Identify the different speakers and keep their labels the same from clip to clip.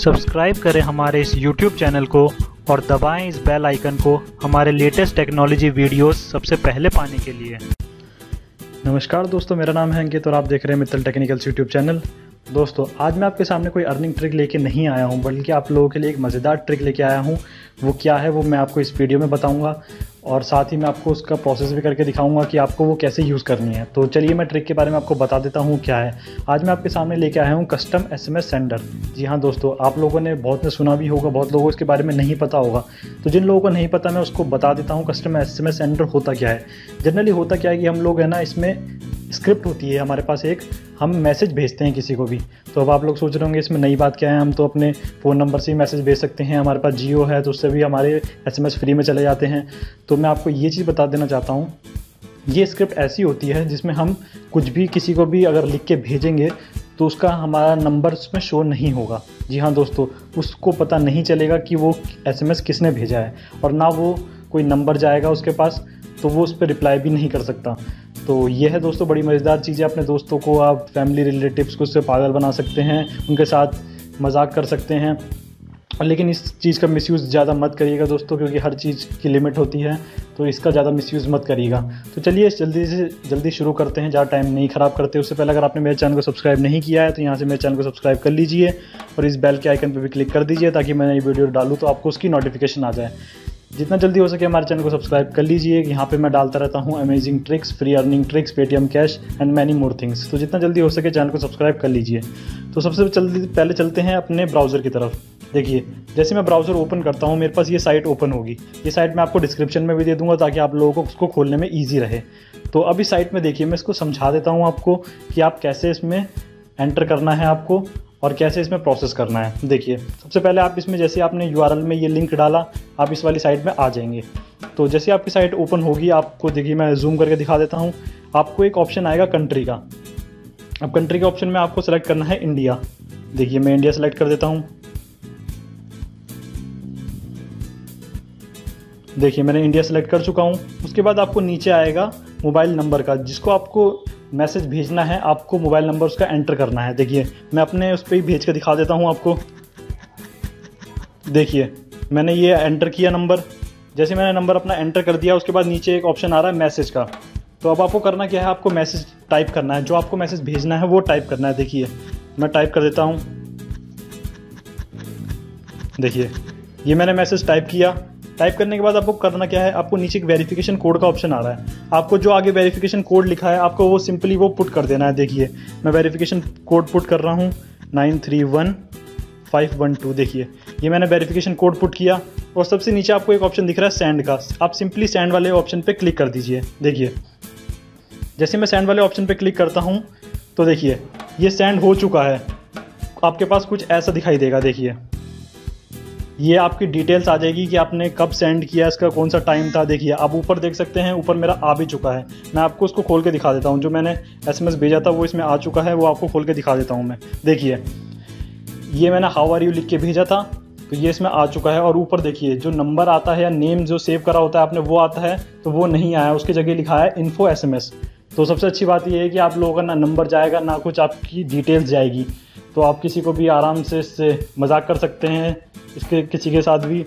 Speaker 1: Subscribe करें हमारे इस YouTube चैनल को और दबाएँ इस बेल आइकन को हमारे लेटेस्ट टेक्नोलॉजी वीडियोस सबसे पहले पाने के लिए।
Speaker 2: नमस्कार दोस्तों, मेरा नाम है अंकित और आप देख रहे हैं मित्तल टेक्निकल्स यूट्यूब चैनल। दोस्तों, आज मैं आपके सामने कोई अर्निंग ट्रिक लेके नहीं आया हूँ, बल्कि आप लोगों के लिए एक मज़ेदार ट्रिक लेके आया हूँ। वो क्या है, वो मैं आपको इस वीडियो में बताऊँगा और साथ ही मैं आपको उसका प्रोसेस भी करके दिखाऊँगा कि आपको वो कैसे यूज़ करनी है। तो चलिए मैं ट्रिक के बारे में आपको बता देता हूँ क्या है। आज मैं आपके सामने लेके आया हूँ कस्टम एस सेंडर जी हाँ दोस्तों, आप लोगों ने बहुत ने सुना भी होगा, बहुत लोगों को इसके बारे में नहीं पता होगा। तो जिन लोगों को नहीं पता, मैं उसको बता देता हूँ कस्टम एस सेंडर होता क्या है। जनरली होता क्या है कि हम लोग है ना, इसमें स्क्रिप्ट होती है, हमारे पास एक, हम मैसेज भेजते हैं किसी को भी। तो अब आप लोग सोच रहे होंगे, इसमें नई बात क्या है? हम तो अपने फ़ोन नंबर से ही मैसेज भेज सकते हैं, हमारे पास जियो है तो उससे भी हमारे एसएमएस फ्री में चले जाते हैं। तो मैं आपको ये चीज़ बता देना चाहता हूँ, ये स्क्रिप्ट ऐसी होती है जिसमें हम कुछ भी किसी को भी अगर लिख के भेजेंगे तो उसका हमारा नंबर उसमें शो नहीं होगा। जी हाँ दोस्तों, उसको पता नहीं चलेगा कि वो एसएमएस किसने भेजा है, और ना वो कोई नंबर जाएगा उसके पास तो वो उस पर रिप्लाई भी नहीं कर सकता। तो ये है दोस्तों बड़ी मज़ेदार चीज़। अपने दोस्तों को आप फैमिली रिलेटिव्स को उससे पागल बना सकते हैं, उनके साथ मज़ाक कर सकते हैं। लेकिन इस चीज़ का मिसयूज़ ज़्यादा मत करिएगा दोस्तों, क्योंकि हर चीज़ की लिमिट होती है तो इसका ज़्यादा मिसयूज़ मत करिएगा। तो चलिए जल्दी से, जल्दी शुरू करते हैं ज़्यादा टाइम नहीं ख़राब करते, उससे पहले अगर आपने मेरे चैनल को सब्सक्राइब नहीं किया है तो यहाँ से मेरे चैनल को सब्सक्राइब कर लीजिए, और इस बेल के आइकन पर भी क्लिक कर दीजिए, ताकि मैं ये वीडियो डालूँ तो आपको उसकी नोटिफिकेशन आ जाए। जितना जल्दी हो सके हमारे चैनल को सब्सक्राइब कर लीजिए। यहाँ पे मैं डालता रहता हूँ amazing tricks free earning tricks Paytm cash and many more things तो जितना जल्दी हो सके चैनल को सब्सक्राइब कर लीजिए। तो सबसे जल्दी पहले चलते हैं अपने ब्राउज़र की तरफ़। देखिए, जैसे मैं ब्राउज़र ओपन करता हूँ, मेरे पास ये साइट ओपन होगी। ये साइट मैं आपको डिस्क्रिप्शन में भी दे दूँगा ताकि आप लोगों को उसको खोलने में ईजी रहे। तो अभी साइट में देखिए, मैं इसको समझा देता हूँ आपको कि आप कैसे इसमें एंटर करना है आपको और कैसे इसमें प्रोसेस करना है। देखिए, सबसे पहले आप इसमें जैसे आपने यूआरएल में ये लिंक डाला आप इस वाली साइट में आ जाएँगे। तो जैसे आपकी साइट ओपन होगी, आपको देखिए मैं जूम करके दिखा देता हूँ। आपको एक ऑप्शन आएगा कंट्री का। अब कंट्री के ऑप्शन में आपको सेलेक्ट करना है इंडिया देखिए मैं इंडिया सेलेक्ट कर देता हूँ। देखिए मैंने इंडिया सेलेक्ट कर चुका हूँ। उसके बाद आपको नीचे आएगा मोबाइल नंबर का, जिसको आपको मैसेज भेजना है, आपको मोबाइल नंबर उसका एंटर करना है। देखिए मैं अपने उस पर ही भेज कर दिखा देता हूँ आपको। देखिए मैंने ये एंटर किया नंबर जैसे मैंने नंबर अपना एंटर कर दिया, उसके बाद नीचे एक ऑप्शन आ रहा है मैसेज का। तो अब आपको करना क्या है, आपको मैसेज टाइप करना है। जो आपको मैसेज भेजना है, वो टाइप करना है। देखिए, मैं टाइप कर देता हूँ। देखिए, ये मैंने मैसेज टाइप किया। टाइप करने के बाद आपको करना क्या है, आपको नीचे एक वेरिफिकेशन कोड का ऑप्शन आ रहा है। आपको जो आगे वेरिफिकेशन कोड लिखा है, आपको वो सिंपली वो पुट कर देना है। देखिए, मैं वेरिफिकेशन कोड पुट कर रहा हूँ। Nine three one five one two देखिए। ये मैंने वेरिफिकेशन कोड पुट किया और सबसे नीचे आपको एक ऑप्शन दिख रहा है सेंड का। आप सिंपली सेंड वाले ऑप्शन पे क्लिक कर दीजिए। देखिए। जैसे मैं सेंड वाले ऑप्शन पे क्लिक करता हूँ तो देखिए, ये सेंड हो चुका है। आपके पास कुछ ऐसा दिखाई देगा, देखिए। ये आपकी डिटेल्स आ जाएगी कि आपने कब सेंड किया, इसका कौन सा टाइम था। देखिए, आप ऊपर देख सकते हैं, ऊपर मेरा आ भी चुका है। मैं आपको उसको खोल के दिखा देता हूँ। जो मैंने एसएमएस भेजा था, वो इसमें आ चुका है, वो आपको खोल के दिखा देता हूँ मैं। देखिए। ये मैंने हाउ आर यू लिख के भेजा था तो ये इसमें आ चुका है। और ऊपर देखिए, जो नंबर आता है या नेम जो सेव करा होता है आपने, वो आता है तो वो नहीं आया। उसकी जगह लिखा है इन्फो एस तो सबसे अच्छी बात ये है कि आप लोगों का ना नंबर जाएगा, ना कुछ आपकी डिटेल्स जाएगी। तो आप किसी को भी आराम से इससे मज़ाक कर सकते हैं, इसके, किसी के साथ भी।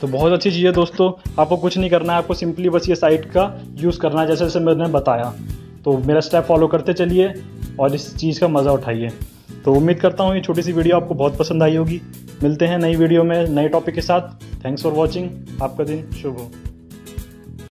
Speaker 2: तो बहुत अच्छी चीज़ है दोस्तों, आपको कुछ नहीं करना है, आपको सिंपली बस ये साइट का यूज़ करना है, जैसे जैसे मैंने बताया। तो मेरा स्टेप फॉलो करते चलिए और इस चीज़ का मज़ा उठाइए। तो उम्मीद करता हूँ ये छोटी सी वीडियो आपको बहुत पसंद आई होगी। मिलते हैं नई वीडियो में नए टॉपिक के साथ। थैंक्स फॉर वॉचिंग आपका दिन शुभ हो।